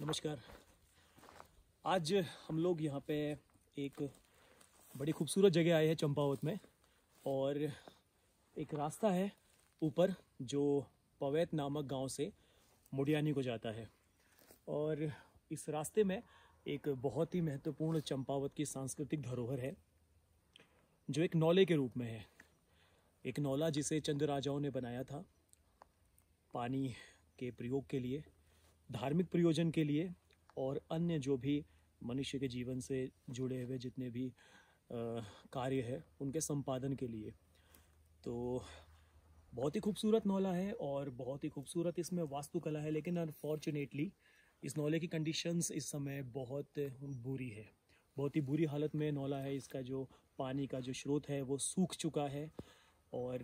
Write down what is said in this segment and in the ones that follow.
नमस्कार। आज हम लोग यहाँ पे एक बड़ी खूबसूरत जगह आए हैं चंपावत में और एक रास्ता है ऊपर जो पवैत नामक गाँव से मुडियानी को जाता है। और इस रास्ते में एक बहुत ही महत्वपूर्ण चंपावत की सांस्कृतिक धरोहर है, जो एक नौले के रूप में है। एक नौला जिसे चंद राजाओं ने बनाया था, पानी के प्रयोग के लिए। धार्मिक प्रयोजन के लिए और अन्य जो भी मनुष्य के जीवन से जुड़े हुए जितने भी कार्य है, उनके संपादन के लिए। तो बहुत ही खूबसूरत नौला है और बहुत ही खूबसूरत इसमें वास्तुकला है, लेकिन अनफॉर्चुनेटली इस नौले की कंडीशंस इस समय बहुत बुरी है। बहुत ही बुरी हालत में नौला है, इसका जो पानी का जो स्रोत है वो सूख चुका है और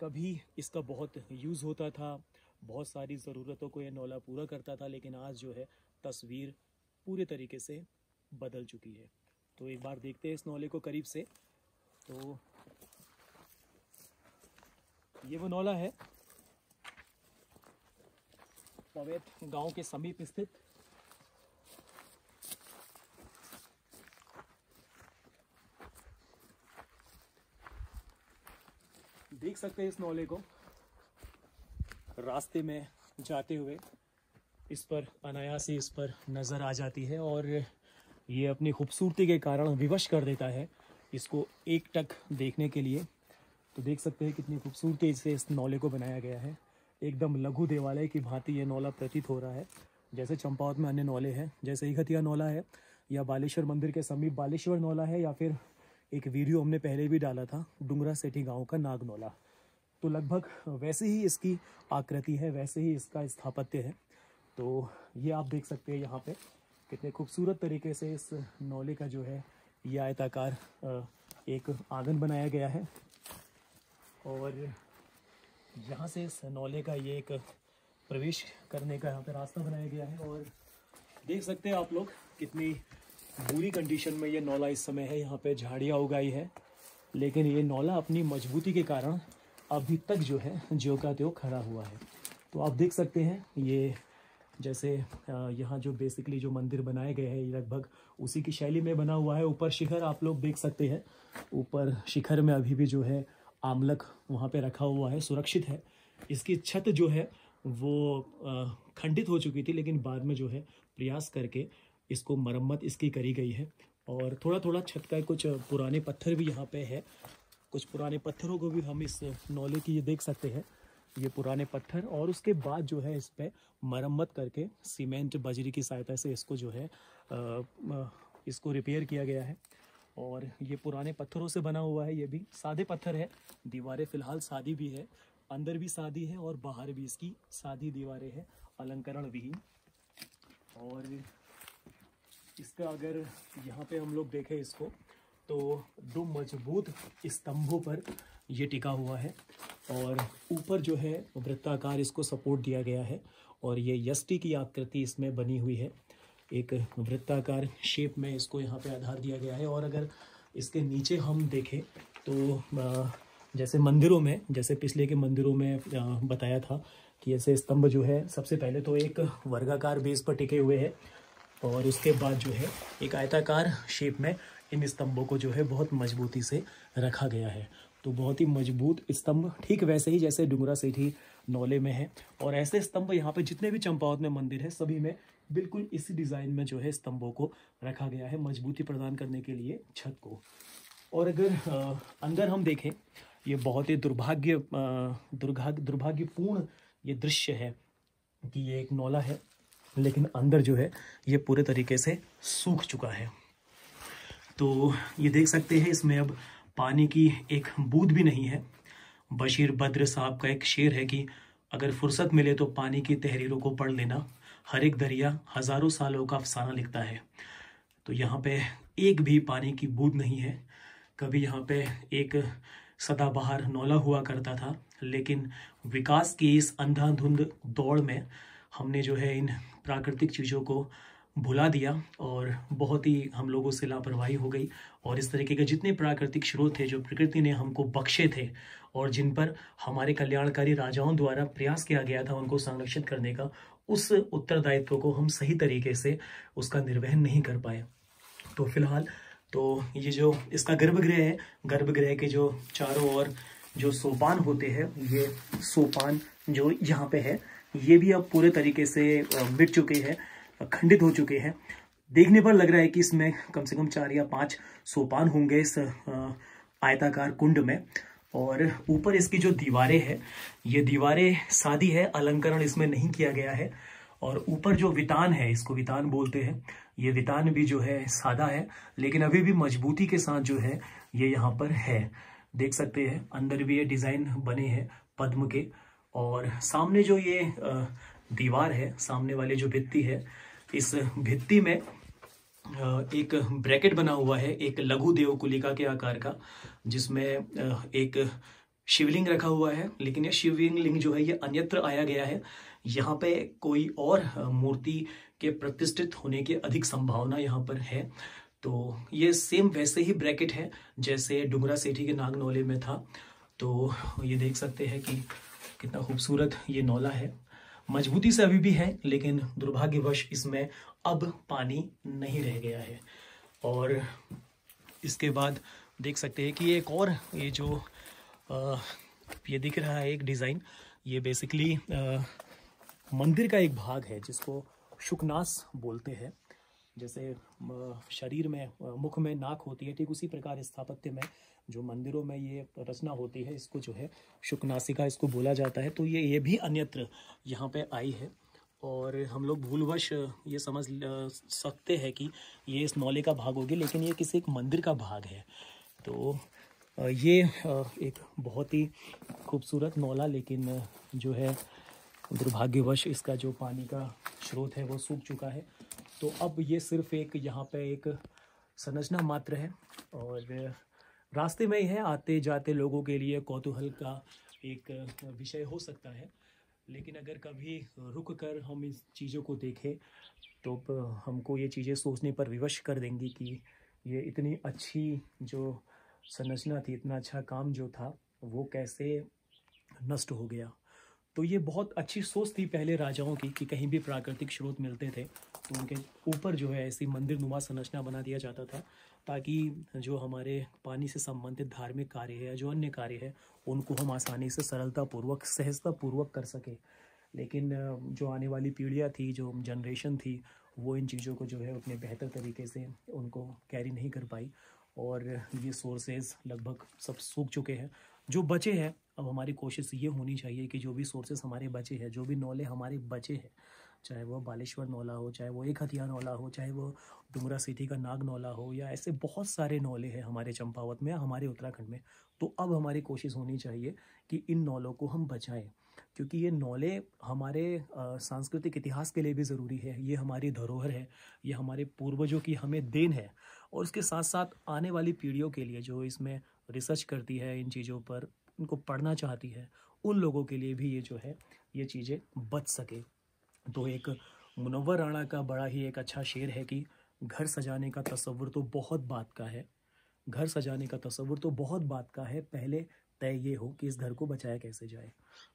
कभी इसका बहुत यूज़ होता था बहुत सारी ज़रूरतों को यह नौला पूरा करता था, लेकिन आज जो है, तस्वीर पूरे तरीके से बदल चुकी है। तो एक बार देखते हैं इस नौले को करीब से। तो ये वो नौला है पवैत गाँव के समीप स्थित। देख सकते हैं इस नौले को। रास्ते में जाते हुए इस पर अनायास ही इस पर नज़र आ जाती है और ये अपनी खूबसूरती के कारण विवश कर देता है इसको एक टक देखने के लिए। तो देख सकते हैं कितनी खूबसूरती से इस नौले को बनाया गया है। एकदम लघु देवालय की भांति ये नौला प्रतीत हो रहा है। जैसे चंपावत में अन्य नौले हैं, जैसे इघतिया नौला है, या बालेश्वर मंदिर के समीप बालेश्वर नौला है, या फिर एक वीडियो हमने पहले भी डाला था डुंगरा सेठी गाँव का नागनौला तो लगभग वैसे ही इसकी आकृति है, वैसे ही इसका स्थापत्य है। तो ये आप देख सकते हैं यहाँ पे कितने खूबसूरत तरीके से इस नौले का जो है ये आयताकार एक आँगन बनाया गया है। और यहाँ से इस नौले का ये एक प्रवेश करने का यहाँ पे रास्ता बनाया गया है। और देख सकते हैं आप लोग कितनी बुरी कंडीशन में ये नौला इस समय है। यहाँ पे झाड़ियाँ उगाई है, लेकिन ये नौला अपनी मजबूती के कारण अभी तक जो है, ज्यो का त्यों खड़ा हुआ है। तो आप देख सकते हैं, ये जैसे यहाँ जो बेसिकली जो मंदिर बनाए गए हैं लगभग उसी की शैली में बना हुआ है। ऊपर शिखर आप लोग देख सकते हैं। ऊपर शिखर में अभी भी जो है, आमलक वहाँ पे रखा हुआ है, सुरक्षित है। इसकी छत जो है, वो खंडित हो चुकी थी, लेकिन बाद में जो है, प्रयास करके इसको मरम्मत इसकी करी गई है। और थोड़ा थोड़ा छत का कुछ पुराने पत्थर भी यहाँ पे है। कुछ पुराने पत्थरों को भी हम इस नौले की ये देख सकते हैं। ये पुराने पत्थर और उसके बाद जो है इस पर मरम्मत करके सीमेंट बजरी की सहायता से इसको जो है इसको रिपेयर किया गया है। और ये पुराने पत्थरों से बना हुआ है, ये भी सादे पत्थर है। दीवारें फ़िलहाल सादी भी है, अंदर भी सादी है और बाहर भी इसकी सादी दीवारें हैं अलंकरण विहीन और इसका अगर यहाँ पे हम लोग देखें इसको तो दो मज़बूत स्तंभों पर ये टिका हुआ है और ऊपर जो है वृत्ताकार इसको सपोर्ट दिया गया है और ये यष्टि की आकृति इसमें बनी हुई है। एक वृत्ताकार शेप में इसको यहाँ पे आधार दिया गया है और अगर इसके नीचे हम देखें तो जैसे मंदिरों में, जैसे पिछले के मंदिरों में बताया था कि ऐसे स्तंभ जो है, सबसे पहले तो एक वर्गाकार बेस पर टिके हुए हैं और उसके बाद जो है एक आयताकार शेप में इन स्तंभों को जो है बहुत मजबूती से रखा गया है। तो बहुत ही मज़बूत स्तंभ, ठीक वैसे ही जैसे डुंगरा सेठी नौले में है। और ऐसे स्तंभ यहाँ पे जितने भी चंपावत में मंदिर है, सभी में बिल्कुल इसी डिज़ाइन में जो है स्तंभों को रखा गया है मजबूती प्रदान करने के लिए छत को। और अगर अंदर हम देखें, ये बहुत ही दुर्भाग्य दुर्भाग्य दुर्भाग्यपूर्ण ये दृश्य है कि ये एक नौला है, लेकिन अंदर जो है ये पूरे तरीके से सूख चुका है। तो ये देख सकते हैं, इसमें अब पानी की एक बूंद भी नहीं है। बशीर बद्र साहब का एक शेर है कि अगर फुर्सत मिले तो पानी की तहरीरों को पढ़ लेना। हर एक दरिया हज़ारों सालों का अफसाना लिखता है। तो यहाँ पे एक भी पानी की बूंद नहीं है। कभी यहाँ पे एक सदाबहार नौला हुआ करता था, लेकिन विकास की इस अंधाधुंध दौड़ में हमने जो है इन प्राकृतिक चीज़ों को भुला दिया और बहुत ही हम लोगों से लापरवाही हो गई। और इस तरीके के जितने प्राकृतिक स्रोत थे जो प्रकृति ने हमको बख्शे थे और जिन पर हमारे कल्याणकारी राजाओं द्वारा प्रयास किया गया था उनको संरक्षित करने का, उस उत्तरदायित्व को हम सही तरीके से उसका निर्वहन नहीं कर पाए। तो फ़िलहाल तो ये जो इसका गर्भगृह है, गर्भगृह के जो चारों ओर जो सोपान होते हैं, ये सोपान जो यहाँ पे है, ये भी अब पूरे तरीके से मिट चुके हैं। खंडित हो चुके हैं। देखने पर लग रहा है कि इसमें कम से कम चार या पाँच सोपान होंगे इस आयताकार कुंड में। और ऊपर इसकी जो दीवारें हैं, ये दीवारें सादी है, अलंकरण इसमें नहीं किया गया है। और ऊपर जो वितान है, इसको वितान बोलते हैं, ये वितान भी जो है सादा है, लेकिन अभी भी मजबूती के साथ जो है, ये यहाँ पर है। देख सकते हैं, अंदर भी ये डिज़ाइन बने हैं पद्म के। और सामने जो ये दीवार है, सामने वाली जो भित्ति है, इस भित्ति में एक ब्रैकेट बना हुआ है, एक लघु देवकुलिका के आकार का, जिसमें एक शिवलिंग रखा हुआ है, लेकिन ये शिवलिंग जो है ये अन्यत्र आया गया है। यहाँ पे कोई और मूर्ति के प्रतिष्ठित होने की अधिक संभावना यहाँ पर है। तो ये सेम वैसे ही ब्रैकेट है, जैसे डुमरा सेठी के नागनौले में था। तो ये देख सकते हैं कि कितना खूबसूरत ये नौला है। मजबूती से अभी भी है लेकिन दुर्भाग्यवश इसमें अब पानी नहीं रह गया है। और इसके बाद देख सकते हैं कि एक और ये जो आ, ये दिख रहा है एक डिज़ाइन ये बेसिकली आ, मंदिर का एक भाग है जिसको शुकनास बोलते हैं। जैसे शरीर में मुख में नाक होती है, ठीक उसी प्रकार स्थापत्य में जो मंदिरों में ये रचना होती है, इसको जो है शुकनासिका इसको बोला जाता है। तो ये ये भी अन्यत्र यहाँ पे आई है और हम लोग भूलवश ये समझ सकते हैं कि ये इस नौले का भाग होगी, लेकिन ये किसी एक मंदिर का भाग है। तो ये एक बहुत ही खूबसूरत नौला, लेकिन जो है दुर्भाग्यवश इसका जो पानी का स्रोत है वो सूख चुका है। तो अब ये सिर्फ़ एक यहाँ पे एक संरचना मात्र है और रास्ते में ही है आते जाते लोगों के लिए कौतूहल का एक विषय हो सकता है। लेकिन अगर कभी रुक कर हम इस चीज़ों को देखें तो हमको ये चीज़ें सोचने पर विवश कर देंगी कि ये इतनी अच्छी जो संरचना थी, इतना अच्छा काम जो था, वो कैसे नष्ट हो गया। तो ये बहुत अच्छी सोच थी पहले राजाओं की कि कहीं भी प्राकृतिक स्रोत मिलते थे तो उनके ऊपर जो है ऐसी मंदिर नुमा संरचना बना दिया जाता था, ताकि जो हमारे पानी से संबंधित धार्मिक कार्य है जो अन्य कार्य है, उनको हम आसानी से सरलतापूर्वक, सहजतापूर्वक कर सकें। लेकिन जो आने वाली पीढ़ियाँ थी, जो जनरेशन थी, वो इन चीज़ों को जो है उतने बेहतर तरीके से उनको कैरी नहीं कर पाई और ये सोर्सेज लगभग सब सूख चुके हैं। जो बचे हैं, अब हमारी कोशिश ये होनी चाहिए कि जो भी सोर्सेज हमारे बचे हैं, जो भी नॉलेज हमारे बचे हैं चाहे वो बालेश्वर नौला हो, चाहे वो एक हथिया नौला हो, चाहे वो डुमरा सिटी का नाग नौला हो या ऐसे बहुत सारे नौले हैं हमारे चंपावत में, हमारे उत्तराखंड में। तो अब हमारी कोशिश होनी चाहिए कि इन नौलों को हम बचाएँ, क्योंकि ये नौले हमारे सांस्कृतिक इतिहास के लिए भी ज़रूरी है। ये हमारी धरोहर है, ये हमारे पूर्वजों की हमें देन है। और उसके साथ साथ आने वाली पीढ़ियों के लिए जो इसमें रिसर्च करती है, इन चीज़ों पर उनको पढ़ना चाहती है, उन लोगों के लिए भी ये जो है, ये चीज़ें बच सके। तो एक मुनवर राणा का बड़ा ही एक अच्छा शेर है कि घर सजाने का तस्वुर तो बहुत बात का है। घर सजाने का तस्वुर तो बहुत बात का है। पहले तय ये हो कि इस घर को बचाया कैसे जाए।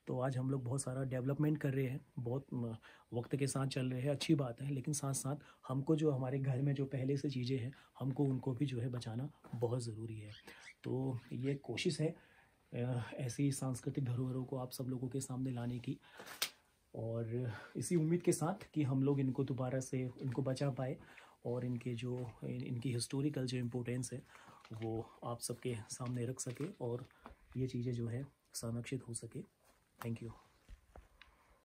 तो आज हम लोग बहुत सारा डेवलपमेंट कर रहे हैं। बहुत वक्त के साथ चल रहे हैं। अच्छी बात है। लेकिन साथ साथ हमको जो हमारे घर में जो पहले से चीज़ें हैं, हमको उनको भी जो है बचाना बहुत ज़रूरी है। तो ये कोशिश है ऐसी सांस्कृतिक धरोहरों को आप सब लोगों के सामने लाने की। और इसी उम्मीद के साथ कि हम लोग इनको दोबारा से इनको बचा पाए और इनके जो इनकी हिस्टोरिकल जो इम्पोर्टेंस है, वो आप सबके सामने रख सके और ये चीज़ें जो है संरक्षित हो सके। Thank you